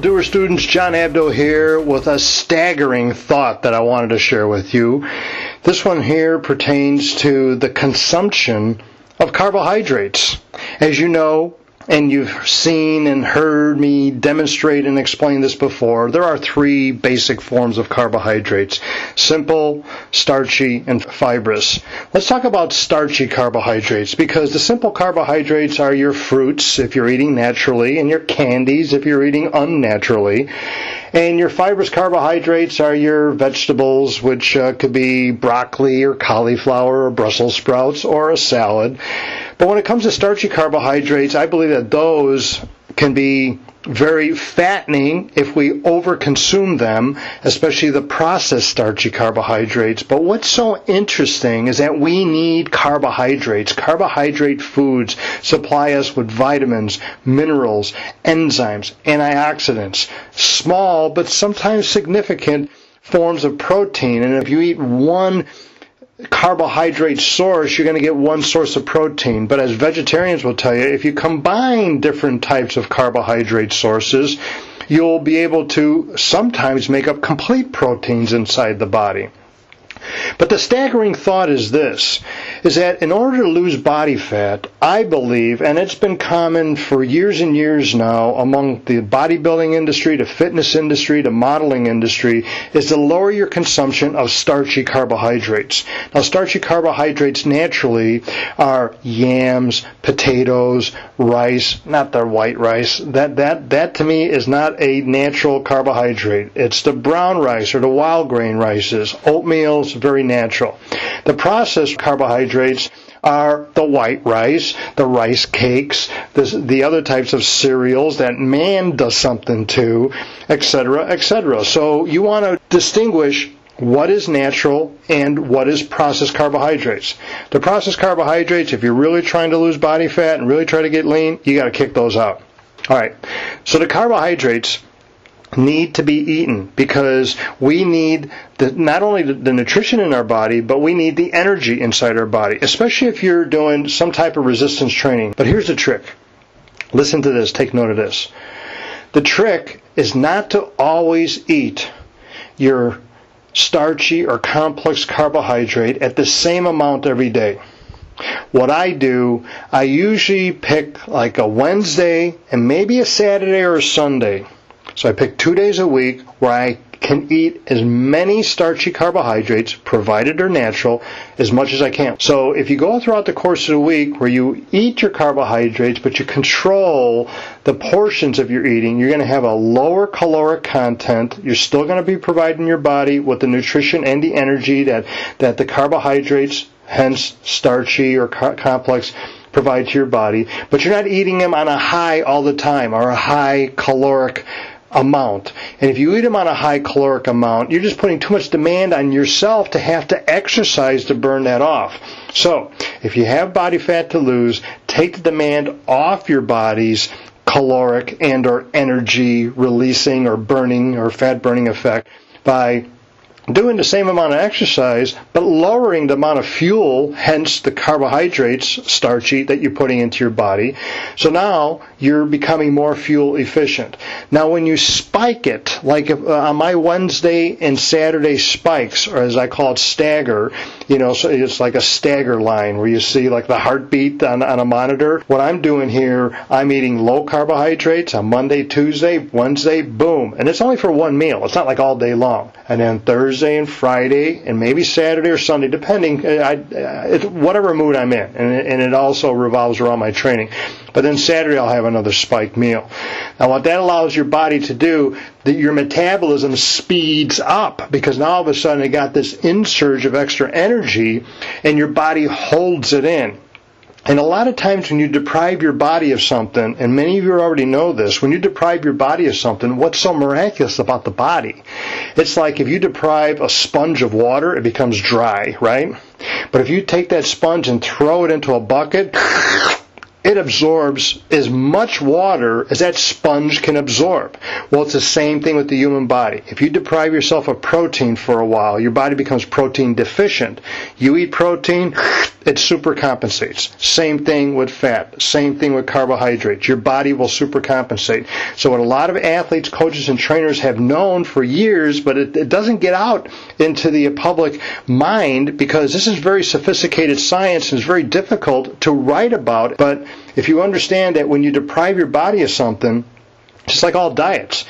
Doer students. John Abdo here with a staggering thought that I wanted to share with you. This one here pertains to the consumption of carbohydrates. As you know, and you've seen and heard me demonstrate and explain this before, there are three basic forms of carbohydrates simple, starchy, and fibrous. Let's talk about starchy carbohydrates because the simple carbohydrates are your fruits if you're eating naturally, and your candies if you're eating unnaturally. And your fibrous carbohydrates are your vegetables, which uh, could be broccoli or cauliflower or Brussels sprouts or a salad. But when it comes to starchy carbohydrates, I believe that those can be very fattening if we overconsume them, especially the processed starchy carbohydrates. But what's so interesting is that we need carbohydrates. Carbohydrate foods supply us with vitamins, minerals, enzymes, antioxidants, small but sometimes significant forms of protein. And if you eat one carbohydrate source, you're going to get one source of protein. But as vegetarians will tell you, if you combine different types of carbohydrate sources, you'll be able to sometimes make up complete proteins inside the body. But the staggering thought is this, is that in order to lose body fat, I believe, and it's been common for years and years now among the bodybuilding industry, the fitness industry, the modeling industry, is to lower your consumption of starchy carbohydrates. Now, starchy carbohydrates naturally are yams, potatoes, rice, not the white rice. That, that, that to me is not a natural carbohydrate. It's the brown rice or the wild grain rices, oatmeals, very natural. The processed carbohydrates are the white rice, the rice cakes, the, the other types of cereals that man does something to, etc., etc. So you want to distinguish what is natural and what is processed carbohydrates. The processed carbohydrates, if you're really trying to lose body fat and really try to get lean, you got to kick those out. All right. So the carbohydrates need to be eaten because we need the, not only the, nutrition in our body, but we need the energy inside our body, especially if you're doing some type of resistance training. But here's the trick. Listen to this. Take note of this. The trick is not to always eat your starchy or complex carbohydrate at the same amount every day. What I do, I usually pick like a Wednesday and maybe a Saturday or a Sunday so I pick two days a week where I can eat as many starchy carbohydrates, provided they're natural, as much as I can. So if you go throughout the course of the week where you eat your carbohydrates, but you control the portions of your eating, you're going to have a lower caloric content. You're still going to be providing your body with the nutrition and the energy that, that the carbohydrates, hence starchy or complex, provide to your body, but you're not eating them on a high all the time or a high caloric amount. And if you eat them on a high caloric amount, you're just putting too much demand on yourself to have to exercise to burn that off. So, if you have body fat to lose, take the demand off your body's caloric and or energy releasing or burning or fat burning effect by doing the same amount of exercise, but lowering the amount of fuel, hence the carbohydrates, starchy, that you're putting into your body. So now you're becoming more fuel efficient. Now when you spike it, like uh, on my Wednesday and Saturday spikes, or as I call it, stagger, you know, so it's like a stagger line where you see like the heartbeat on, on a monitor. What I'm doing here, I'm eating low carbohydrates on Monday, Tuesday, Wednesday, boom. And it's only for one meal. It's not like all day long. And then Thursday, Thursday and Friday, and maybe Saturday or Sunday, depending. Uh, I, uh, whatever mood I'm in, and, and it also revolves around my training. But then Saturday I'll have another spike meal. Now, what that allows your body to do, that your metabolism speeds up because now all of a sudden it got this insurge of extra energy, and your body holds it in. And a lot of times when you deprive your body of something, and many of you already know this, when you deprive your body of something, what's so miraculous about the body? It's like if you deprive a sponge of water, it becomes dry, right? But if you take that sponge and throw it into a bucket, it absorbs as much water as that sponge can absorb. Well, it's the same thing with the human body. If you deprive yourself of protein for a while, your body becomes protein deficient. You eat protein, it supercompensates. Same thing with fat. Same thing with carbohydrates. Your body will supercompensate. So what a lot of athletes, coaches, and trainers have known for years, but it, it doesn't get out into the public mind because this is very sophisticated science and it's very difficult to write about. But if you understand that when you deprive your body of something, just like all diets,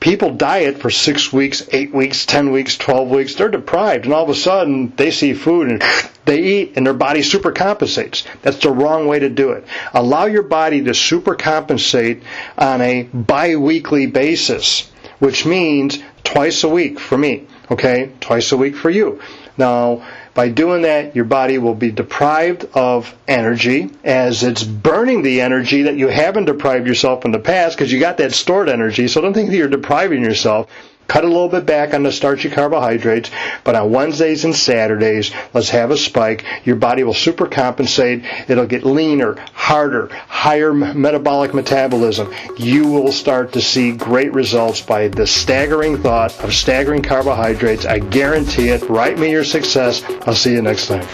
people diet for six weeks, eight weeks, ten weeks, twelve weeks. They're deprived, and all of a sudden they see food and they eat, and their body supercompensates. That's the wrong way to do it. Allow your body to supercompensate on a biweekly basis, which means twice a week for me. Okay, twice a week for you. Now, by doing that, your body will be deprived of energy as it's burning the energy that you haven't deprived yourself in the past because you got that stored energy. So don't think that you're depriving yourself. Cut a little bit back on the starchy carbohydrates, but on Wednesdays and Saturdays, let's have a spike. Your body will supercompensate. It'll get leaner, harder, higher metabolic metabolism. You will start to see great results by the staggering thought of staggering carbohydrates. I guarantee it. Write me your success. I'll see you next time.